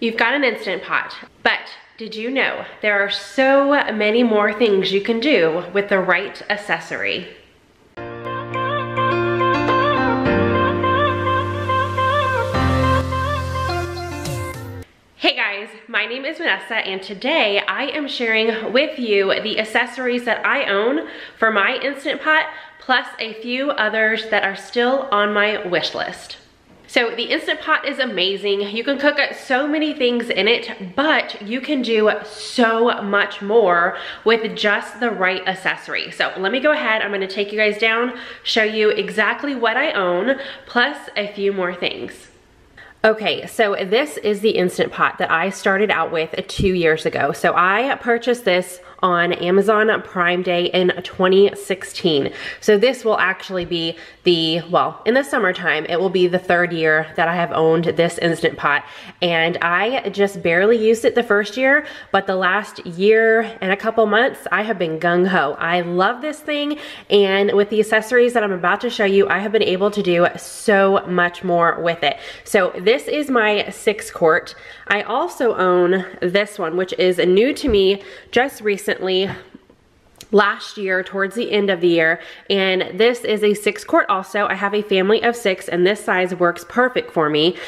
You've got an Instant Pot, but did you know there are so many more things you can do with the right accessory? Hey guys, my name is Vanessa and today I am sharing with you the accessories that I own for my Instant Pot plus a few others that are still on my wish list. So the Instant Pot is amazing. You can cook so many things in it, but you can do so much more with just the right accessory. So let me go ahead, I'm gonna take you guys down, show you exactly what I own, plus a few more things. Okay, so this is the Instant Pot that I started out with two years ago. So I purchased this on Amazon Prime Day in 2016. So this will actually be the, well, in the summertime, it will be the third year that I have owned this Instant Pot. And I just barely used it the first year, but the last year and a couple months, I have been gung-ho. I love this thing, and with the accessories that I'm about to show you, I have been able to do so much more with it. So this is my six quart. I also own this one, which is new to me just recently last year towards the end of the year. And this is a six quart also. I have a family of six and this size works perfect for me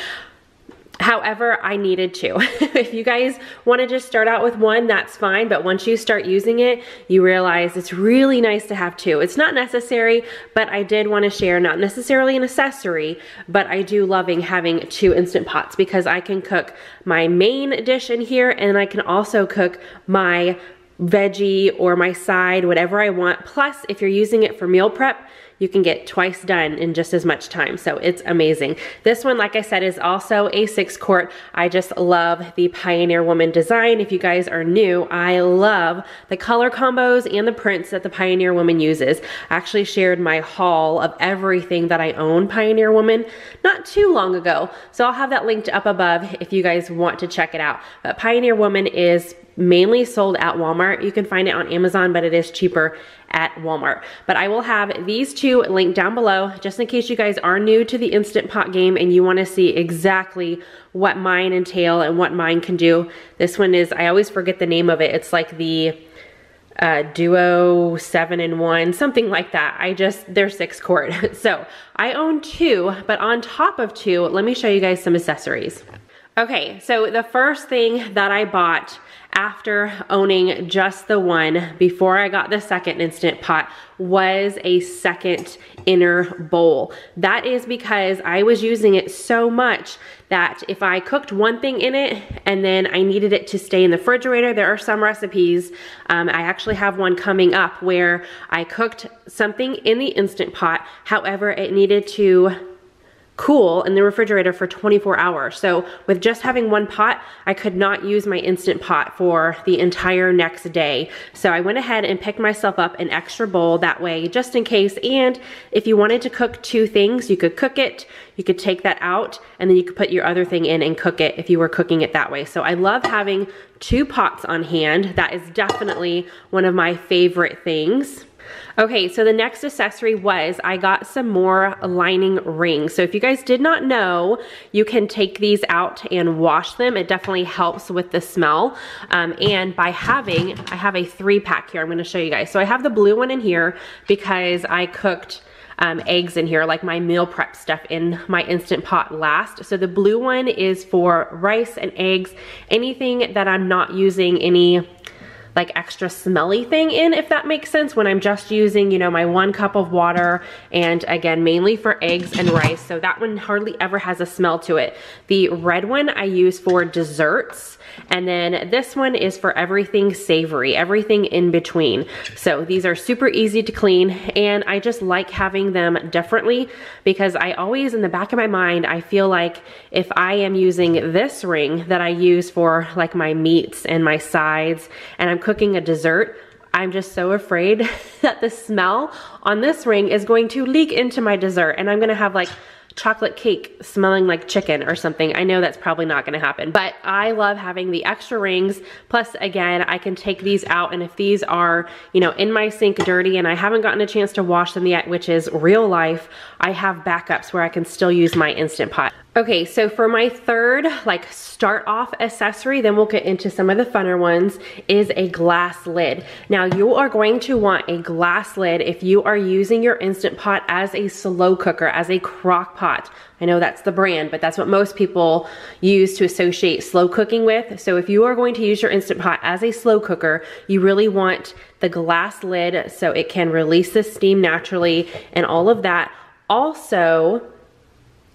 However, I needed to. if you guys wanna just start out with one, that's fine, but once you start using it, you realize it's really nice to have two. It's not necessary, but I did wanna share, not necessarily an accessory, but I do loving having two Instant Pots because I can cook my main dish in here and I can also cook my veggie or my side, whatever I want. Plus, if you're using it for meal prep, you can get twice done in just as much time. So it's amazing. This one, like I said, is also a six quart. I just love the Pioneer Woman design. If you guys are new, I love the color combos and the prints that the Pioneer Woman uses. I actually shared my haul of everything that I own Pioneer Woman not too long ago. So I'll have that linked up above if you guys want to check it out. But Pioneer Woman is mainly sold at Walmart. You can find it on Amazon, but it is cheaper at Walmart. But I will have these two linked down below just in case you guys are new to the Instant Pot game and you wanna see exactly what mine entail and what mine can do. This one is, I always forget the name of it. It's like the uh, Duo 7 in 1, something like that. I just, they're six quart. so I own two, but on top of two, let me show you guys some accessories. Okay, so the first thing that I bought after owning just the one before I got the second Instant Pot was a second inner bowl. That is because I was using it so much that if I cooked one thing in it and then I needed it to stay in the refrigerator, there are some recipes, um, I actually have one coming up where I cooked something in the Instant Pot, however it needed to cool in the refrigerator for 24 hours. So with just having one pot, I could not use my Instant Pot for the entire next day. So I went ahead and picked myself up an extra bowl that way, just in case. And if you wanted to cook two things, you could cook it, you could take that out, and then you could put your other thing in and cook it if you were cooking it that way. So I love having two pots on hand. That is definitely one of my favorite things. Okay, so the next accessory was I got some more lining rings. So if you guys did not know, you can take these out and wash them. It definitely helps with the smell. Um, and by having, I have a three pack here I'm gonna show you guys. So I have the blue one in here because I cooked um, eggs in here, like my meal prep stuff in my Instant Pot last. So the blue one is for rice and eggs, anything that I'm not using any like extra smelly thing in, if that makes sense, when I'm just using, you know, my one cup of water and again, mainly for eggs and rice. So that one hardly ever has a smell to it. The red one I use for desserts. And then this one is for everything savory, everything in between. So these are super easy to clean and I just like having them differently because I always in the back of my mind, I feel like if I am using this ring that I use for like my meats and my sides and I'm cooking a dessert, I'm just so afraid that the smell on this ring is going to leak into my dessert and I'm gonna have like chocolate cake smelling like chicken or something. I know that's probably not gonna happen, but I love having the extra rings. Plus, again, I can take these out and if these are, you know, in my sink dirty and I haven't gotten a chance to wash them yet, which is real life, I have backups where I can still use my Instant Pot. Okay, so for my third, like start off accessory, then we'll get into some of the funner ones, is a glass lid. Now you are going to want a glass lid if you are using your Instant Pot as a slow cooker, as a crock pot. I know that's the brand, but that's what most people use to associate slow cooking with. So if you are going to use your Instant Pot as a slow cooker, you really want the glass lid so it can release the steam naturally and all of that. Also,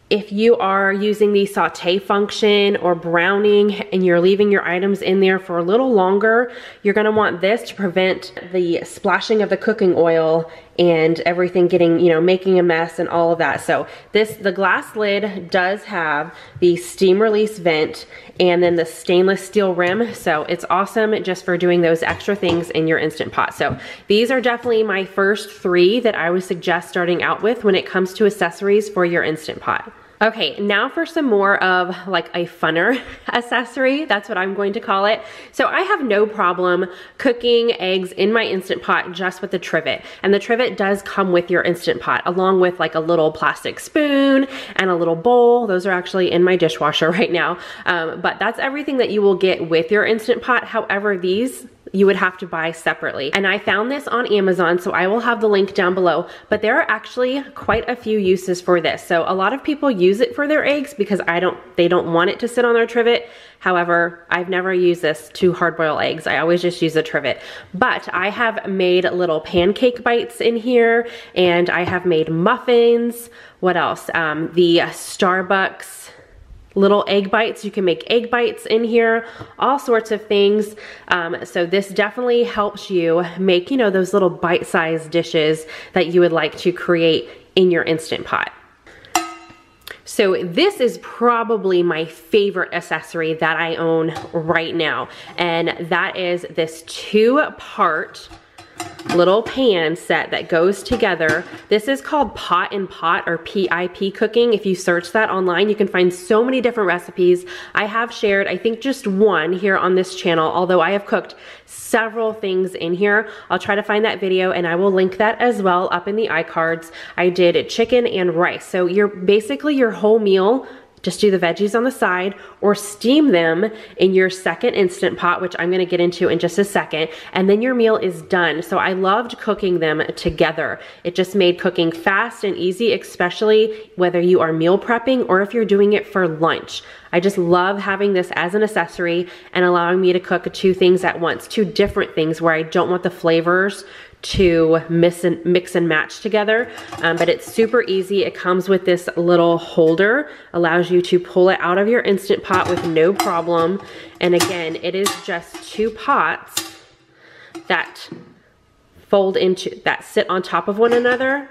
if you are using the saute function or browning and you're leaving your items in there for a little longer, you're gonna want this to prevent the splashing of the cooking oil and everything getting, you know, making a mess and all of that. So this, the glass lid does have the steam release vent and then the stainless steel rim. So it's awesome just for doing those extra things in your Instant Pot. So these are definitely my first three that I would suggest starting out with when it comes to accessories for your Instant Pot. Okay, now for some more of like a funner accessory. That's what I'm going to call it. So I have no problem cooking eggs in my Instant Pot just with the trivet. And the trivet does come with your Instant Pot along with like a little plastic spoon and a little bowl. Those are actually in my dishwasher right now. Um, but that's everything that you will get with your Instant Pot. However, these you would have to buy separately. And I found this on Amazon, so I will have the link down below, but there are actually quite a few uses for this. So a lot of people use it for their eggs because I don't, they don't want it to sit on their trivet. However, I've never used this to hard boil eggs. I always just use a trivet. But I have made little pancake bites in here and I have made muffins. What else? Um, the Starbucks little egg bites. You can make egg bites in here, all sorts of things. Um, so this definitely helps you make, you know, those little bite-sized dishes that you would like to create in your Instant Pot. So this is probably my favorite accessory that I own right now. And that is this two part little pan set that goes together. This is called Pot in Pot or PIP cooking. If you search that online, you can find so many different recipes. I have shared, I think just one here on this channel, although I have cooked several things in here. I'll try to find that video and I will link that as well up in the iCards. I did chicken and rice. So you're basically your whole meal just do the veggies on the side or steam them in your second Instant Pot, which I'm gonna get into in just a second, and then your meal is done. So I loved cooking them together. It just made cooking fast and easy, especially whether you are meal prepping or if you're doing it for lunch. I just love having this as an accessory and allowing me to cook two things at once, two different things where I don't want the flavors to mix and, mix and match together, um, but it's super easy. It comes with this little holder, allows you to pull it out of your Instant Pot with no problem. And again, it is just two pots that fold into, that sit on top of one another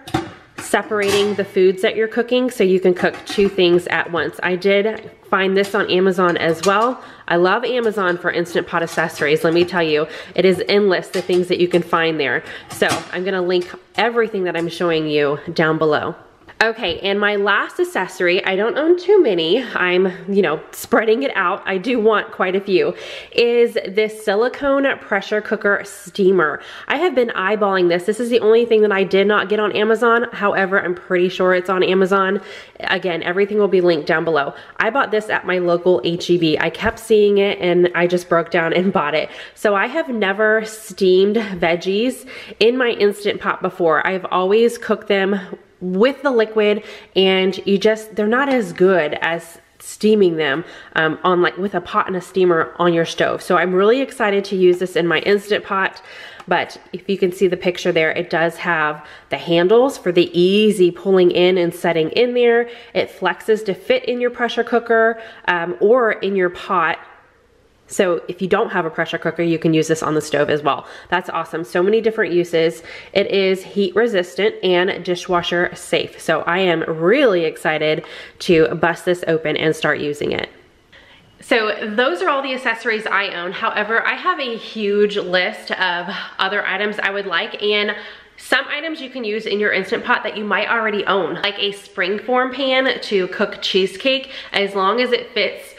separating the foods that you're cooking so you can cook two things at once. I did find this on Amazon as well. I love Amazon for Instant Pot accessories. Let me tell you, it is endless the things that you can find there. So I'm gonna link everything that I'm showing you down below. Okay, and my last accessory, I don't own too many. I'm, you know, spreading it out. I do want quite a few, is this silicone pressure cooker steamer. I have been eyeballing this. This is the only thing that I did not get on Amazon. However, I'm pretty sure it's on Amazon. Again, everything will be linked down below. I bought this at my local HEB. I kept seeing it and I just broke down and bought it. So I have never steamed veggies in my Instant Pot before. I've always cooked them with the liquid and you just, they're not as good as steaming them um, on like with a pot and a steamer on your stove. So I'm really excited to use this in my Instant Pot. But if you can see the picture there, it does have the handles for the easy pulling in and setting in there. It flexes to fit in your pressure cooker um, or in your pot so if you don't have a pressure cooker, you can use this on the stove as well. That's awesome. So many different uses. It is heat resistant and dishwasher safe. So I am really excited to bust this open and start using it. So those are all the accessories I own. However, I have a huge list of other items I would like and some items you can use in your Instant Pot that you might already own, like a springform pan to cook cheesecake, as long as it fits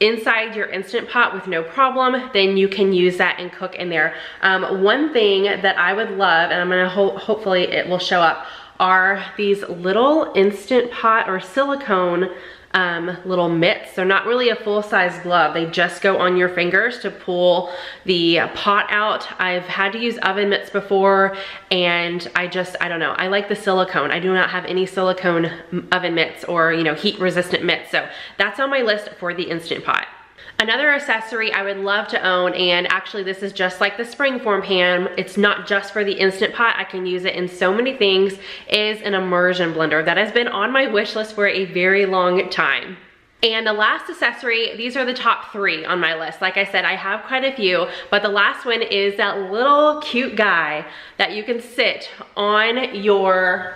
inside your Instant Pot with no problem, then you can use that and cook in there. Um, one thing that I would love, and I'm gonna ho hopefully it will show up, are these little Instant Pot or silicone um, little mitts. They're not really a full-size glove. They just go on your fingers to pull the pot out. I've had to use oven mitts before and I just, I don't know, I like the silicone. I do not have any silicone oven mitts or, you know, heat resistant mitts. So that's on my list for the Instant Pot. Another accessory I would love to own, and actually this is just like the springform pan, it's not just for the Instant Pot, I can use it in so many things, is an immersion blender. That has been on my wish list for a very long time. And the last accessory, these are the top three on my list. Like I said, I have quite a few, but the last one is that little cute guy that you can sit on your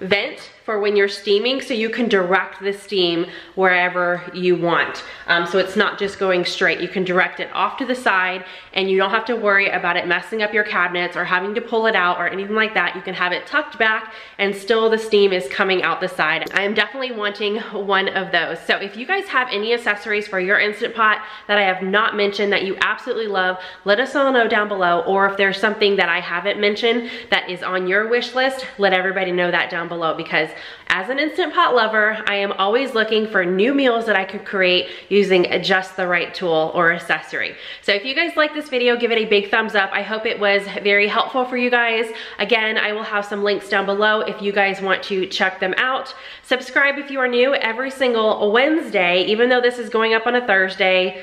vent for when you're steaming so you can direct the steam wherever you want. Um, so it's not just going straight. You can direct it off to the side and you don't have to worry about it messing up your cabinets or having to pull it out or anything like that. You can have it tucked back and still the steam is coming out the side. I am definitely wanting one of those. So if you guys have any accessories for your Instant Pot that I have not mentioned that you absolutely love, let us all know down below. Or if there's something that I haven't mentioned that is on your wish list, let everybody know that down below because as an Instant Pot lover, I am always looking for new meals that I could create using just the right tool or accessory. So if you guys like this video, give it a big thumbs up. I hope it was very helpful for you guys. Again, I will have some links down below if you guys want to check them out. Subscribe if you are new every single Wednesday, even though this is going up on a Thursday.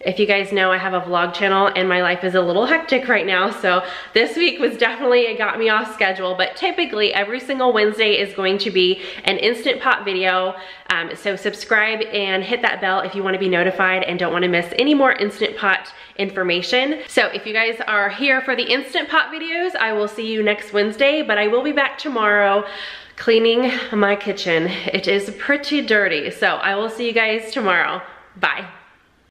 If you guys know, I have a vlog channel and my life is a little hectic right now. So this week was definitely, it got me off schedule, but typically every single Wednesday is going to be an Instant Pot video. Um, so subscribe and hit that bell if you wanna be notified and don't wanna miss any more Instant Pot information. So if you guys are here for the Instant Pot videos, I will see you next Wednesday, but I will be back tomorrow cleaning my kitchen. It is pretty dirty. So I will see you guys tomorrow. Bye.